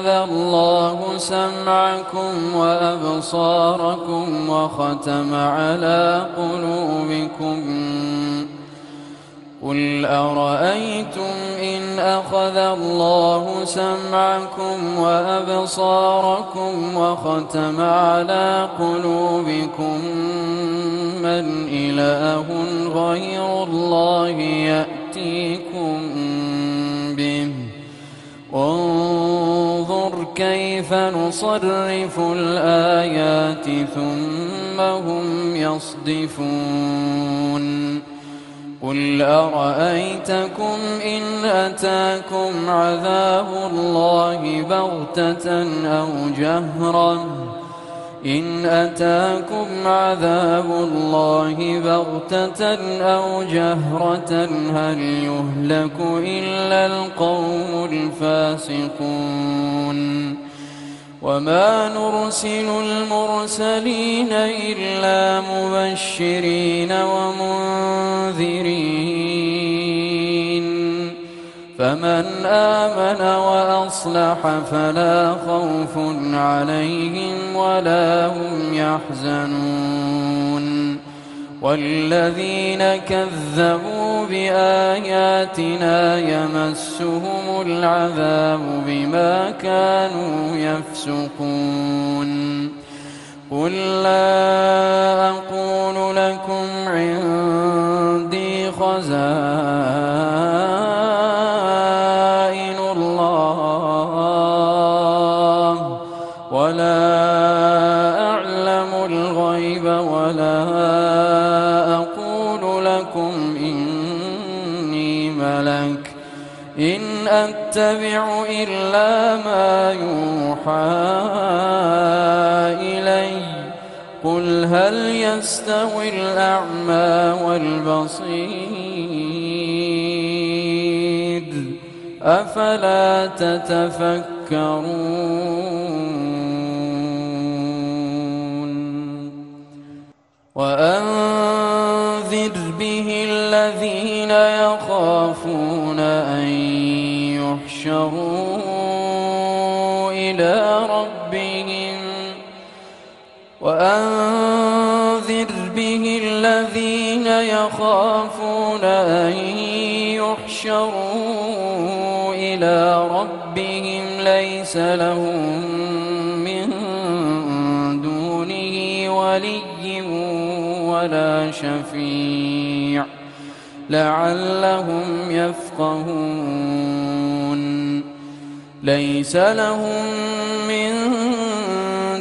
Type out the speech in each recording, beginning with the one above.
أخذ الله سمعكم وأبصاركم وختم على قلوبكم. قل أرأيتم إن أخذ الله سمعكم وأبصاركم وختم على قلوبكم؟ من إله غير الله يأتيكم به. كيف نصرف الآيات ثم هم يصدفون قل أرأيتكم إن أتاكم عذاب الله بغتة أو جهرة؟ إن أتاكم عذاب الله بغتة أو جهرة هل يهلك إلا القوم الفاسقون؟ وما نرسل المرسلين إلا مبشرين ومنذرين. فمن آمن وأصلح فلا خوف عليهم ولا هم يحزنون. والذين كذبوا بآياتنا يمسهم العذاب بما كانوا يفسقون. قل لا أقول لكم عندي خزائن أتبع إلا ما يوحى إلي قل هل يستوي الأعمى والبصير؟ أفلا تتفكرون؟ وأنذر به الذين يخافون يخافون أن يحشروا إلى ربهم ليس لهم من دونه ولي ولا شفيع لعلهم يفقهون. ليس لهم من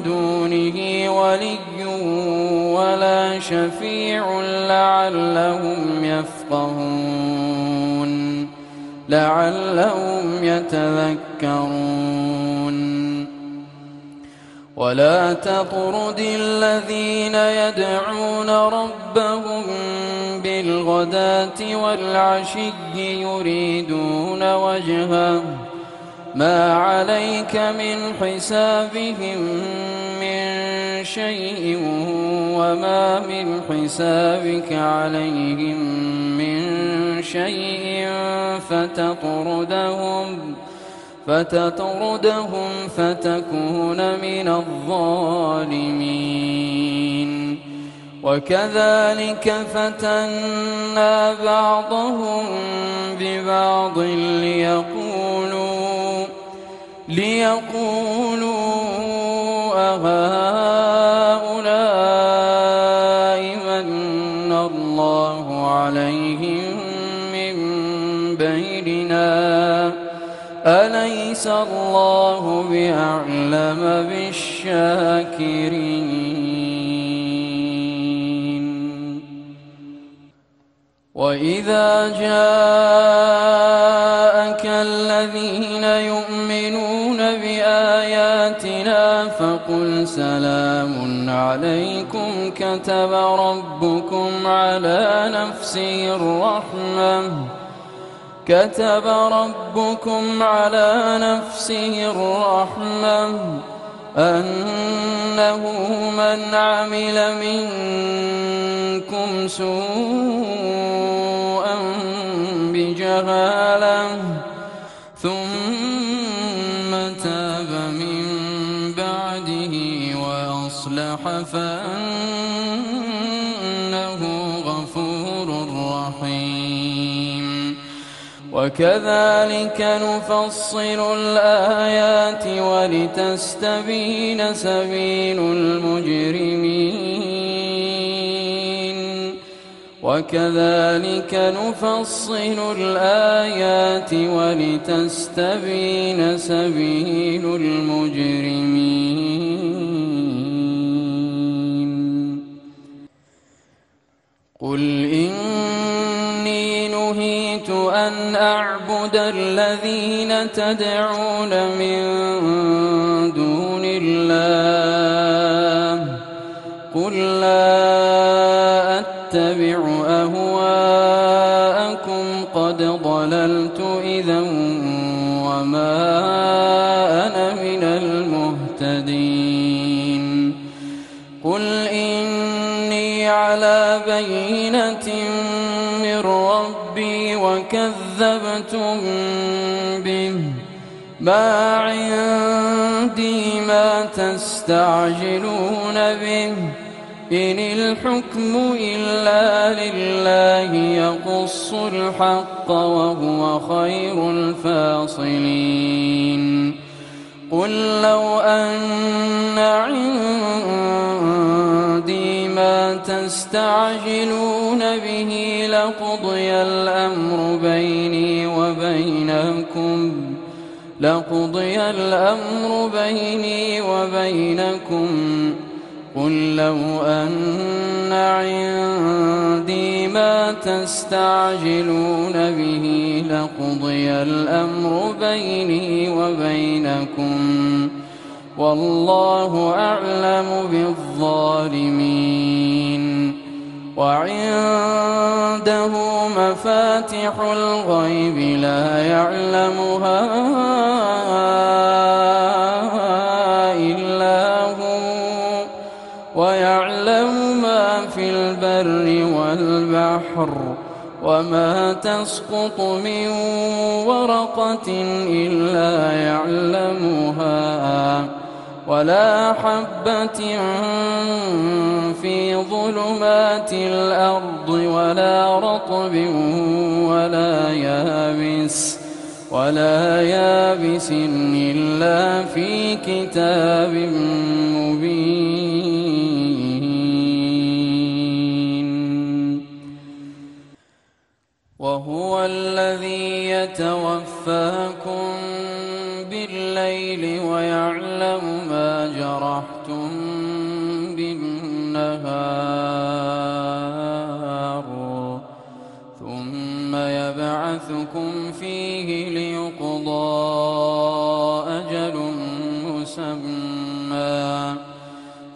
دونه ولي ولا شفيع لعلهم يفقهون لعلهم يتذكرون. ولا تطرد الذين يدعون ربهم بالغداة والعشي يريدون وجهه. ما عليك من حسابهم شيء وما من حسابك عليهم من شيء فتطردهم فتطردهم فتكون من الظالمين. وكذلك فتنا بعضهم ببعض ليقولوا ليقولوا أهؤلاء بالشاكرين وإذا جاءك الذين يؤمنون بآياتنا فقل سلام عليكم كتب ربكم على نفسه الرحمة. كتب ربكم على نفسه الرحمة. أنه من عمل منكم سوءا بجهالة ثم تاب من بعده وأصلح فأنه وكذلك نفصل الآيات ولتستبين سبيل المجرمين. وكذلك نفصل الآيات ولتستبين سبيل المجرمين. قل نهيت أن أعبد الذين تدعون من دون الله قل لا أتبع أهواءكم قد ضللت إذا وما أنا من المهتدين قل إني على بينة من ربي وكذبتم به. ما عندي ما تستعجلون به. إن الحكم إلا لله يقص الحق وهو خير الفاصلين. قل لو أن عندي تستعجلون به لقضي الأمر بيني وبينكم لقضي الأمر بيني وبينكم. قل لو أن عندي ما تستعجلون به لقضي الأمر بيني وبينكم. والله أعلم بالظالمين. وعنده مفاتح الغيب لا يعلمها إلا هو ويعلم ما في البر والبحر وما تسقط من ورقة إلا يعلمها. ولا حبة في ظلمات الأرض ولا رطب ولا يابس ولا يابس إلا في كتاب مبين. وهو الذي يتوفاكم بالليل ويعلم مسمى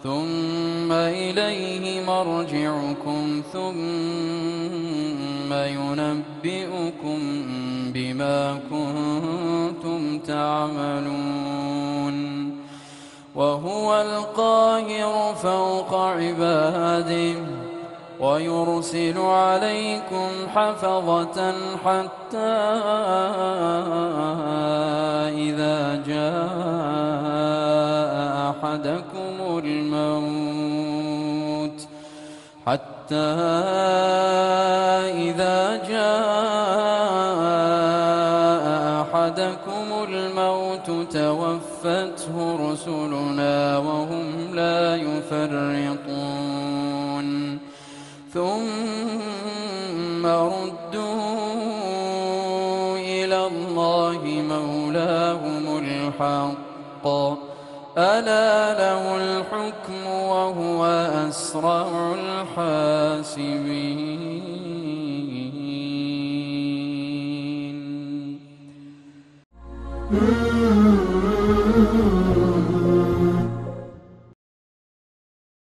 ثم إليه مرجعكم ثم ينبئكم بما كنتم تعملون. وهو القاهر فوق عباده. ويرسل عليكم حفظة حتى إذا جاء أحدكم الموت حتى إذا جاء أحدكم الموت توفته رسلنا وهم لا يفرطون الحق. ألا له الحكم وهو أسرع الحاسبين.